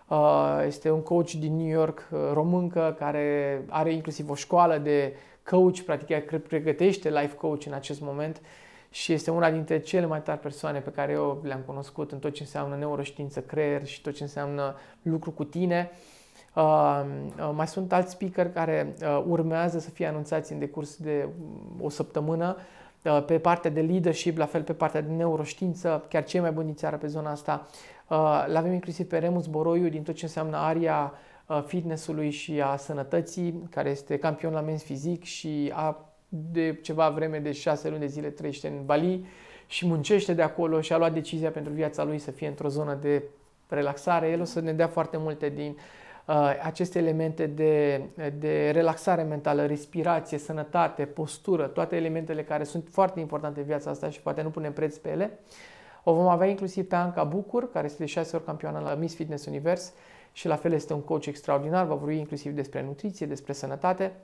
Uh, este un coach din New York, româncă, care are inclusiv o școală de coach, practic ea pregătește life coach în acest moment și este una dintre cele mai tari persoane pe care eu le-am cunoscut în tot ce înseamnă neuroștiință, creier și tot ce înseamnă lucru cu tine. Uh, uh, mai sunt alți speaker care uh, urmează să fie anunțați în decurs de o săptămână uh, pe partea de leadership, la fel pe partea de neuroștiință, chiar cei mai buni țară pe zona asta. Uh, l-avem inclusiv pe Remus Boroiu din tot ce înseamnă aria uh, fitnessului și a sănătății, care este campion la mens fizic și a de ceva vreme, de șase luni de zile, trăiește în Bali și muncește de acolo și a luat decizia pentru viața lui să fie într-o zonă de relaxare. El o să ne dea foarte multe din uh, aceste elemente de, de relaxare mentală, respirație, sănătate, postură, toate elementele care sunt foarte importante în viața asta și poate nu punem preț pe ele. O vom avea inclusiv pe Anca Bucur, care este de șase ori campioană la Miss Fitness Univers și la fel este un coach extraordinar, va vorbi inclusiv despre nutriție, despre sănătate.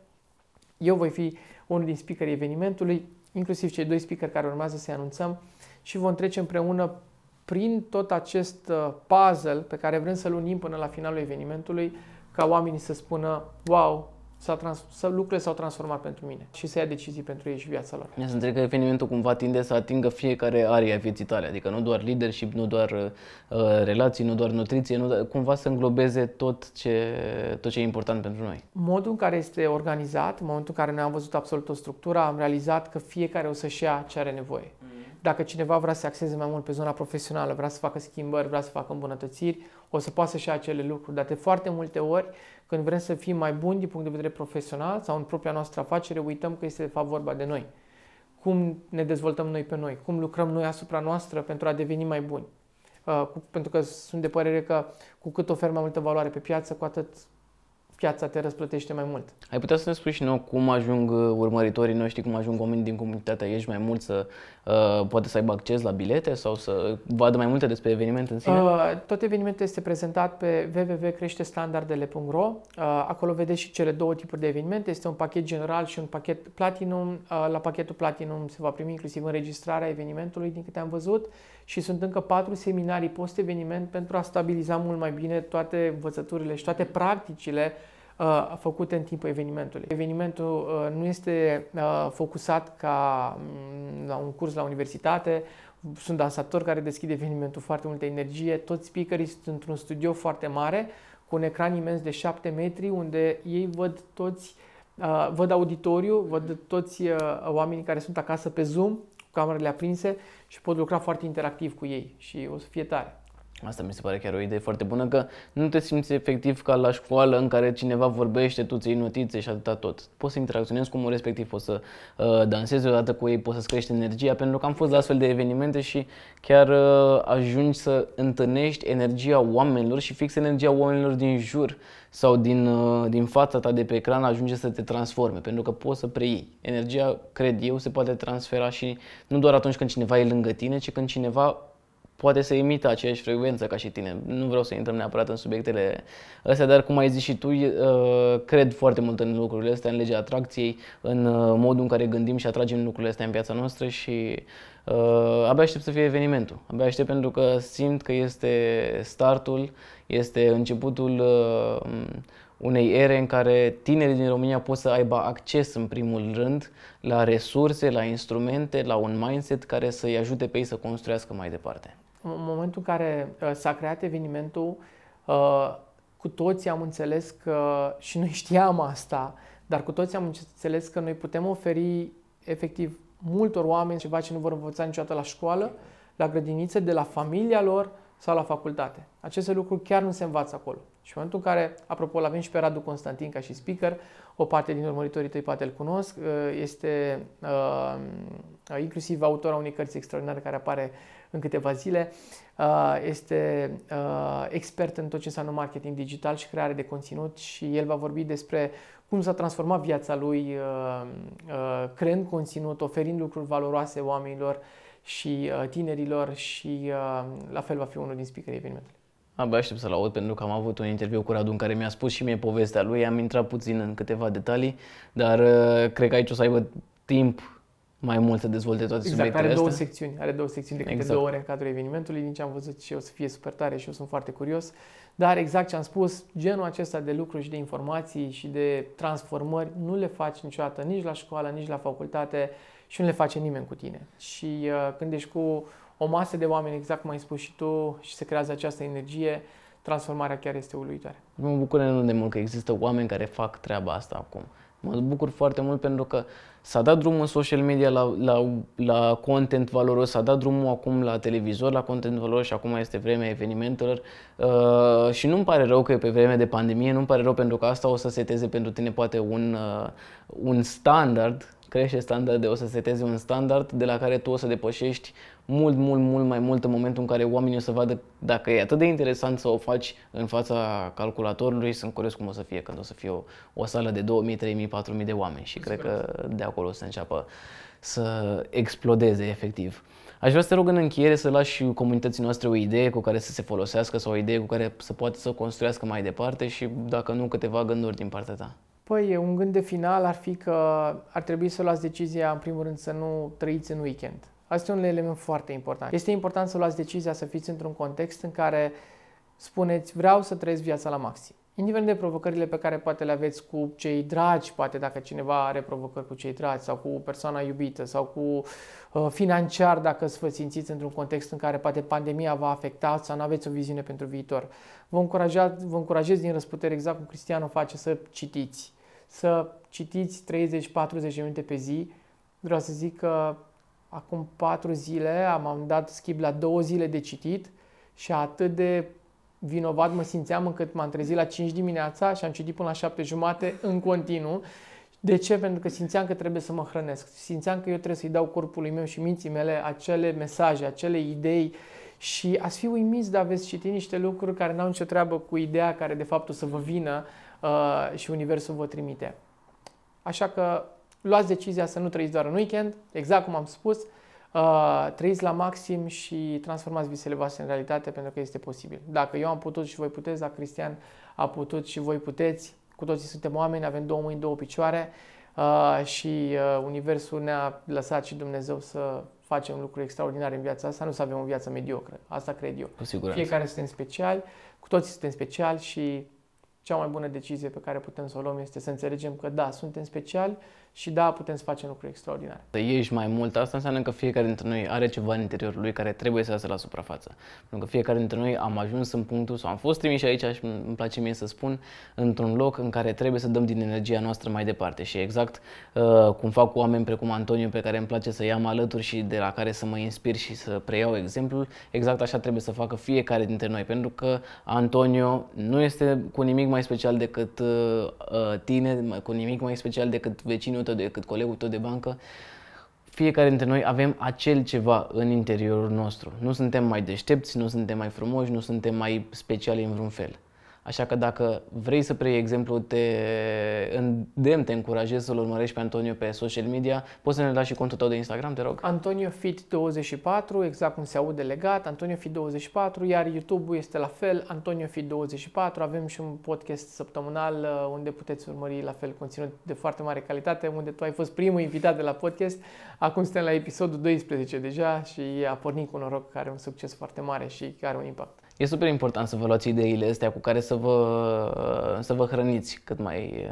Eu voi fi unul din speakerii evenimentului, inclusiv cei doi speaker care urmează să-i anunțăm și vom trece împreună prin tot acest uh, puzzle pe care vrem să-l unim până la finalul evenimentului, ca oamenii să spună, wow, s-a trans- să lucrurile s-au transformat pentru mine și să ia decizii pentru ei și viața lor. Eu să înțeleg că evenimentul cumva tinde să atingă fiecare area vieții tale, adică nu doar leadership, nu doar uh, relații, nu doar nutriție, nu, cumva să înglobeze tot ce, tot ce e important pentru noi. Modul în care este organizat, în momentul în care noi am văzut absolut o structură, am realizat că fiecare o să-și ia ce are nevoie. Mm. Dacă cineva vrea să axeze mai mult pe zona profesională, vrea să facă schimbări, vrea să facă îmbunătățiri, o să poată să-și ia acele lucruri. Dar de foarte multe ori când vrem să fim mai buni din punct de vedere profesional sau în propria noastră afacere, uităm că este de fapt vorba de noi. Cum ne dezvoltăm noi pe noi, cum lucrăm noi asupra noastră pentru a deveni mai buni. Uh, cu, pentru că sunt de părere că cu cât oferi mai multă valoare pe piață, cu atât piața te răsplătește mai mult. Ai putea să ne spui și nou cum ajung uh, urmăritorii noștri, cum ajung oamenii din comunitatea ești mai mult să uh, poate să aibă acces la bilete sau să vadă mai multe despre eveniment în sine? Uh, tot evenimentul este prezentat pe www.creștestandardele.ro uh, Acolo vedeți și cele două tipuri de evenimente. Este un pachet general și un pachet platinum. Uh, la pachetul platinum se va primi inclusiv înregistrarea evenimentului, din câte am văzut, și sunt încă patru seminarii post-eveniment pentru a stabiliza mult mai bine toate învățăturile și toate practicile uh, făcute în timpul evenimentului. Evenimentul uh, nu este uh, focusat ca um, la un curs la universitate, sunt dansatori care deschid evenimentul foarte multă energie, toți speakerii sunt într-un studio foarte mare, cu un ecran imens de 7 metri, unde ei văd toți, uh, văd auditoriu, văd toți uh, oamenii care sunt acasă pe Zoom, cu camerele aprinse și pot lucra foarte interactiv cu ei și o să fie tare. Asta mi se pare chiar o idee foarte bună, că nu te simți efectiv ca la școală în care cineva vorbește, tu ți notițe și atâta tot. Poți să interacționezi cu omul respectiv, poți să uh, dansezi odată cu ei, poți să-ți crești energia, pentru că am fost la astfel de evenimente și chiar uh, ajungi să întâlnești energia oamenilor și fix energia oamenilor din jur sau din, uh, din fața ta de pe ecran ajunge să te transforme, pentru că poți să preiei. Energia, cred eu, se poate transfera și nu doar atunci când cineva e lângă tine, ci când cineva poate să imită aceeași frecvență ca și tine. Nu vreau să intrăm neapărat în subiectele astea, dar cum ai zis și tu, uh, cred foarte mult în lucrurile astea, în legea atracției, în uh, modul în care gândim și atragem lucrurile astea în viața noastră și uh, abia aștept să fie evenimentul. Abia aștept pentru că simt că este startul, este începutul uh, unei ere în care tinerii din România pot să aibă acces în primul rând la resurse, la instrumente, la un mindset care să-i ajute pe ei să construiască mai departe. În momentul în care uh, s-a creat evenimentul, uh, cu toții am înțeles că, și noi știam asta, dar cu toții am înțeles că noi putem oferi efectiv multor oameni ceva ce nu vor învăța niciodată la școală, la grădiniță, de la familia lor sau la facultate. Aceste lucruri chiar nu se învață acolo. Și în momentul în care, apropo, l avem și pe Radu Constantin ca și speaker, o parte din urmăritorii tăi poate îl cunosc, uh, este uh, inclusiv autora unei cărți extraordinare care apare în câteva zile. Uh, este uh, expert în tot ce înseamnă marketing digital și creare de conținut și el va vorbi despre cum s-a transformat viața lui creând conținut, oferind lucruri valoroase oamenilor și tinerilor și la fel va fi unul din speakerii evenimentului. Abia aștept să-l aud pentru că am avut un interviu cu Radu în care mi-a spus și mie povestea lui, am intrat puțin în câteva detalii, dar uh, cred că aici o să aibă timp mai mult să dezvolte toate exact, subiectele are două astea. secțiuni, are două secțiuni de câte Exact. două ore în cadrul evenimentului, din ce am văzut și eu să fie super tare și eu sunt foarte curios. Dar exact ce am spus, genul acesta de lucruri și de informații și de transformări nu le faci niciodată nici la școală, nici la facultate și nu le face nimeni cu tine. Și uh, când ești cu o masă de oameni, exact cum ai spus și tu, și se creează această energie, transformarea chiar este uluitoare. Mă bucur enorm de mult că există oameni care fac treaba asta acum. Mă bucur foarte mult pentru că s-a dat drumul în social media la, la, la content valoros, s-a dat drumul acum la televizor la content valoros și acum este vremea evenimentelor. Uh, și nu-mi pare rău că e pe vreme de pandemie, nu-mi pare rău pentru că asta o să seteze pentru tine poate un, uh, un standard crește standarde, o să seteze un standard de la care tu o să depășești mult, mult, mult mai mult în momentul în care oamenii o să vadă dacă e atât de interesant să o faci în fața calculatorului, sunt curios cum o să fie când o să fie o, o sală de 2000, 3000, 4000 de oameni și cred că de acolo o să înceapă să explodeze efectiv. Aș vrea să te rog în încheiere să lași comunității noastre o idee cu care să se folosească sau o idee cu care să poată să construiască mai departe și dacă nu câteva gânduri din partea ta. Păi, un gând de final ar fi că ar trebui să luați decizia, în primul rând, să nu trăiți în weekend. Asta e un element foarte important. Este important să luați decizia să fiți într-un context în care spuneți vreau să trăiesc viața la maxim. Indiferent de provocările pe care poate le aveți cu cei dragi, poate dacă cineva are provocări cu cei dragi sau cu persoana iubită sau cu uh, financiar, dacă vă simțiți într-un context în care poate pandemia va afecta sau nu aveți o viziune pentru viitor. Vă, încuraja, vă încurajez din răsputere, exact cum Cristiano face, să citiți. Să citiți 30-40 minute pe zi. Vreau să zic că acum 4 zile am, am dat schimb la 2 zile de citit și atât de vinovat mă simțeam încât m-am trezit la 5 dimineața și am citit până la 7 jumate în continuu. De ce? Pentru că simțeam că trebuie să mă hrănesc. Simțeam că eu trebuie să-i dau corpului meu și minții mele acele mesaje, acele idei și ați fi uimiți de aveți citit niște lucruri care n-au nicio treabă cu ideea care de fapt o să vă vină uh, și Universul vă trimite. Așa că luați decizia să nu trăiți doar în weekend, exact cum am spus, uh, trăiți la maxim și transformați visele voastre în realitate pentru că este posibil. Dacă eu am putut și voi puteți, dacă Cristian a putut și voi puteți, cu toții suntem oameni, avem două mâini, două picioare uh, și uh, Universul ne-a lăsat și Dumnezeu să facem lucruri extraordinare în viața asta, nu să avem o viață mediocră. Asta cred eu. Cu siguranță. Fiecare suntem speciali, cu toții suntem speciali și cea mai bună decizie pe care putem să o luăm este să înțelegem că da, suntem speciali și da, putem să facem lucruri extraordinare. Să ieși mai mult, asta înseamnă că fiecare dintre noi are ceva în interiorul lui care trebuie să iasă la suprafață. Pentru că fiecare dintre noi am ajuns în punctul sau am fost trimiși aici și îmi place mie să spun, într-un loc în care trebuie să dăm din energia noastră mai departe. Și exact uh, cum fac cu oameni precum Antonio, pe care îmi place să iau alături și de la care să mă inspir și să preiau exemplul, exact așa trebuie să facă fiecare dintre noi. Pentru că Antonio nu este cu nimic mai special decât uh, tine, cu nimic mai special decât vecinul tău, decât colegul tău de bancă. Fiecare dintre noi avem acel ceva în interiorul nostru. Nu suntem mai deștepți, nu suntem mai frumoși, nu suntem mai speciali în vreun fel. Așa că dacă vrei să preiei exemplu, te îndemn, te încurajez să-l urmărești pe Antonio pe social media. Poți să ne lași și contul tău de Instagram, te rog? Antonio Fit 24, exact cum se aude legat, Antonio Fit 24, iar YouTube-ul este la fel, Antonio Fit 24. Avem și un podcast săptămânal uh, unde puteți urmări la fel conținut de foarte mare calitate, unde tu ai fost primul invitat de la podcast. Acum suntem la episodul 12 deja și a pornit cu noroc, care are un succes foarte mare și care are un impact. E super important să vă luați ideile astea cu care să vă, să vă hrăniți cât mai,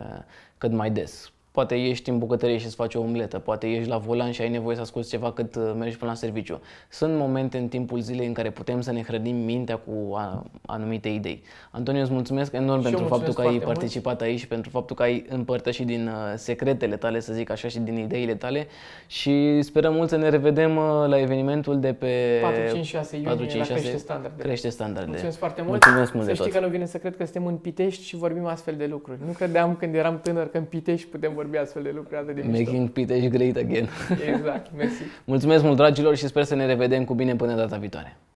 cât mai des. Poate ești în bucătărie și îți faci o omletă, poate ești la volan și ai nevoie să asculti ceva cât uh, mergi până la serviciu. Sunt momente în timpul zilei în care putem să ne hrănim mintea cu anumite idei. Antonio, îți mulțumesc enorm și pentru faptul că ai participat mult. aici și pentru faptul că ai împărtășit din uh, secretele tale, să zic așa, și din ideile tale și sperăm mult să ne revedem uh, la evenimentul de pe 4-5-6 iunie 4, 5, 6, la Crește Standardele. Crește Standardele. Mulțumesc foarte mult. Mulțumesc mult să știi că nu vine să cred că suntem în Pitești și vorbim astfel de lucruri. Nu credeam când eram tânăr că în Pitești putem vorbi astfel de lucruri atât de mișto. Making Pitești great again. Exact, mersi. Mulțumesc mult, dragilor, și sper să ne revedem cu bine până data viitoare.